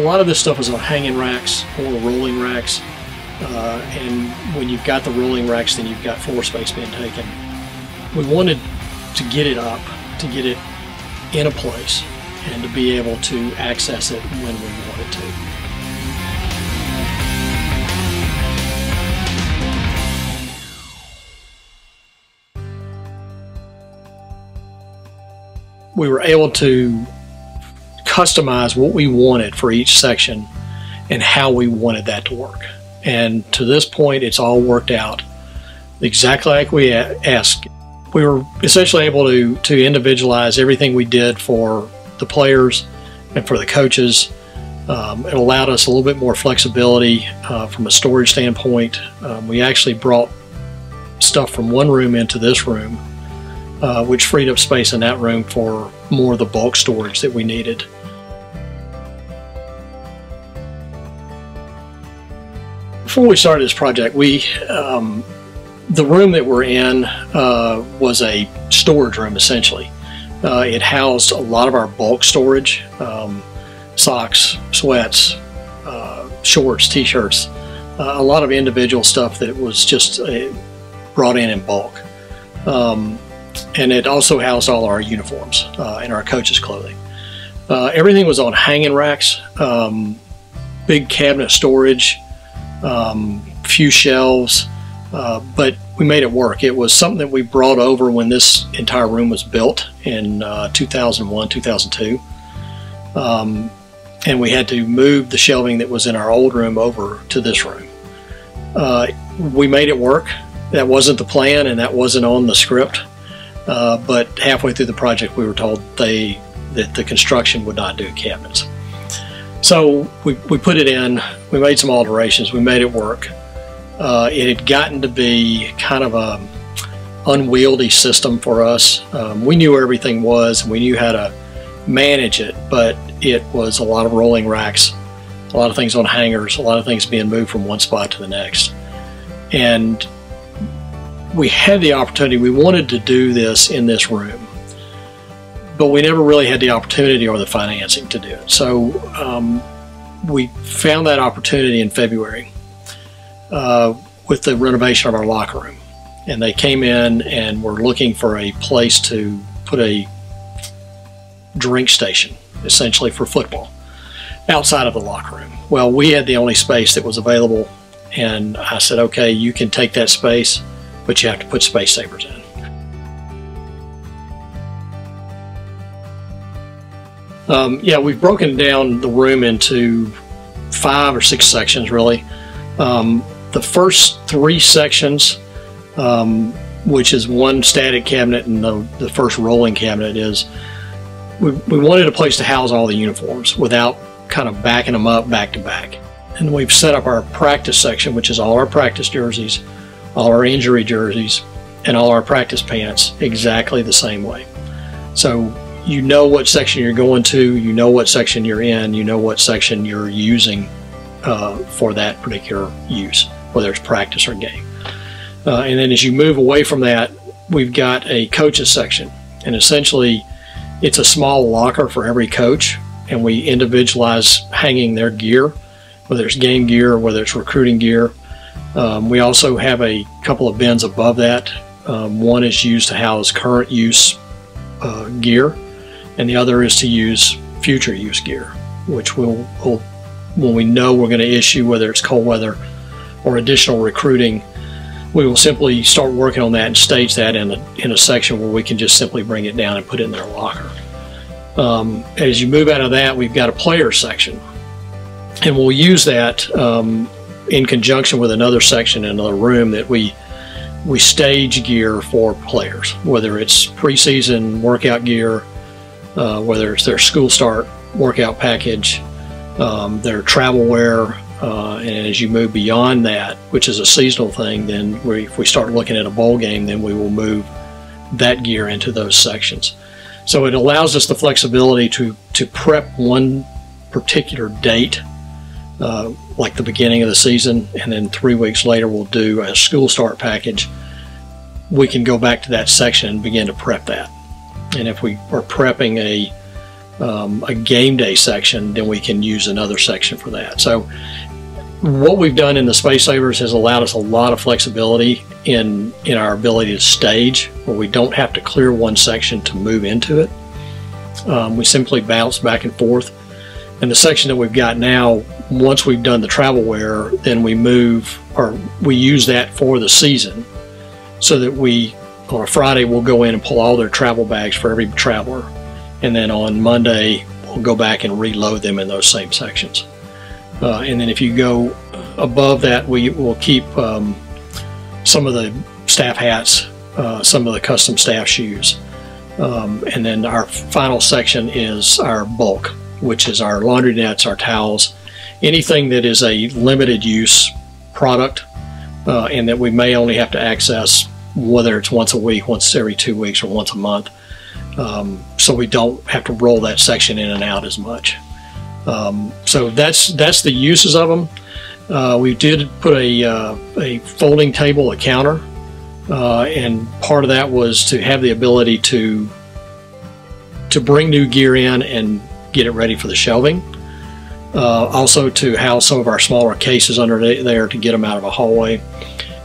a lot of this stuff is on hanging racks or rolling racks. Uh, and when you've got the rolling racks, then you've got floor space being taken. We wanted to get it up, to get it in a place, and to be able to access it when we wanted to. We were able to customize what we wanted for each section and how we wanted that to work. And to this point, it's all worked out exactly like we asked. We were essentially able to, to individualize everything we did for the players and for the coaches. Um, it allowed us a little bit more flexibility uh, from a storage standpoint. Um, we actually brought stuff from one room into this room, uh, which freed up space in that room for more of the bulk storage that we needed. Before we started this project, we um, the room that we're in uh, was a storage room essentially. Uh, it housed a lot of our bulk storage, um, socks, sweats, uh, shorts, t-shirts, uh, a lot of individual stuff that was just uh, brought in in bulk. Um, and it also housed all our uniforms uh, and our coaches' clothing. everything was on hanging racks, um, big cabinet storage, um, few shelves, uh, but we made it work. It was something that we brought over when this entire room was built in uh, 2001, 2002. Um, and we had to move the shelving that was in our old room over to this room. Uh, we made it work. That wasn't the plan and that wasn't on the script. Uh, but halfway through the project, we were told they that the construction would not do cabinets. So we, we put it in, we made some alterations, we made it work. Uh, it had gotten to be kind of a unwieldy system for us. Um, we knew where everything was and we knew how to manage it, but it was a lot of rolling racks, a lot of things on hangers, a lot of things being moved from one spot to the next. And we had the opportunity, we wanted to do this in this room but we never really had the opportunity or the financing to do it. So um, we found that opportunity in February uh, with the renovation of our locker room. And they came in and were looking for a place to put a drink station, essentially for football, outside of the locker room. Well, we had the only space that was available, and I said, okay, you can take that space, but you have to put Spacesavers in. Um, yeah, we've broken down the room into five or six sections, really. Um, the first three sections, um, which is one static cabinet and the, the first rolling cabinet, is we, we wanted a place to house all the uniforms without kind of backing them up back to back. And we've set up our practice section, which is all our practice jerseys, all our injury jerseys, and all our practice pants exactly the same way. So you know what section you're going to, you know what section you're in, you know what section you're using uh, for that particular use, whether it's practice or game. Uh, and then as you move away from that, we've got a coaches section. And essentially, it's a small locker for every coach, and we individualize hanging their gear, whether it's game gear whether it's recruiting gear. Um, we also have a couple of bins above that. Um, one is used to house current use uh, gear, and the other is to use future use gear, which will, will when we know we're going to issue, whether it's cold weather or additional recruiting, we will simply start working on that and stage that in a, in a section where we can just simply bring it down and put it in their locker. Um, as you move out of that, we've got a player section, and we'll use that um, in conjunction with another section in another room that we we stage gear for players, whether it's preseason workout gear, uh, whether it's their school start workout package, um, their travel wear, uh, and as you move beyond that, which is a seasonal thing, then we, if we start looking at a bowl game, then we will move that gear into those sections. So it allows us the flexibility to to prep one particular date, uh, like the beginning of the season, and then three weeks later we'll do a school start package. We can go back to that section and begin to prep that. And if we are prepping a um, a game day section, then we can use another section for that. So what we've done in the Spacesavers has allowed us a lot of flexibility in in our ability to stage, where we don't have to clear one section to move into it. Um, we simply bounce back and forth. And the section that we've got now, once we've done the travel wear, then we move or we use that for the season, so that we on a Friday we'll go in and pull all their travel bags for every traveler, and then on Monday we'll go back and reload them in those same sections. Uh, and then if you go above that, we will keep um, some of the staff hats, uh, some of the custom staff shoes. Um, and then our final section is our bulk, which is our laundry nets, our towels, anything that is a limited use product uh, and that we may only have to access whether it's once a week, once every two weeks, or once a month. Um, so we don't have to roll that section in and out as much. Um, so that's that's the uses of them. Uh, we did put a, uh, a folding table, a counter, uh, and part of that was to have the ability to to bring new gear in and get it ready for the shelving. Uh, also to house some of our smaller cases under there to get them out of a hallway.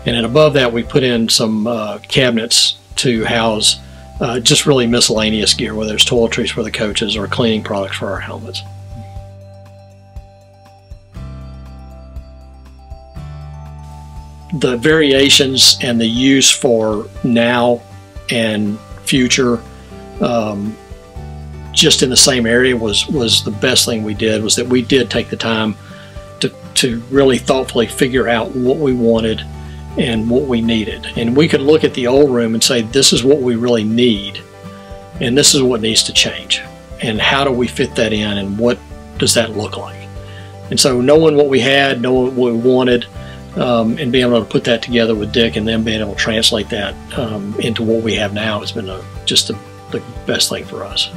And then above that, we put in some uh, cabinets to house uh, just really miscellaneous gear, whether it's toiletries for the coaches or cleaning products for our helmets. the variations and the use for now and future um, just in the same area was was the best thing we did was that we did take the time to, to really thoughtfully figure out what we wanted and what we needed. And we could look at the old room and say this is what we really need and this is what needs to change. And how do we fit that in and what does that look like? And so knowing what we had knowing what we wanted um, and being able to put that together with Dick and then being able to translate that um, into what we have now has been a, just a, the best thing for us.